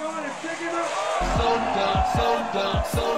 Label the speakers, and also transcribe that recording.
Speaker 1: So dumb, so dumb, so dumb.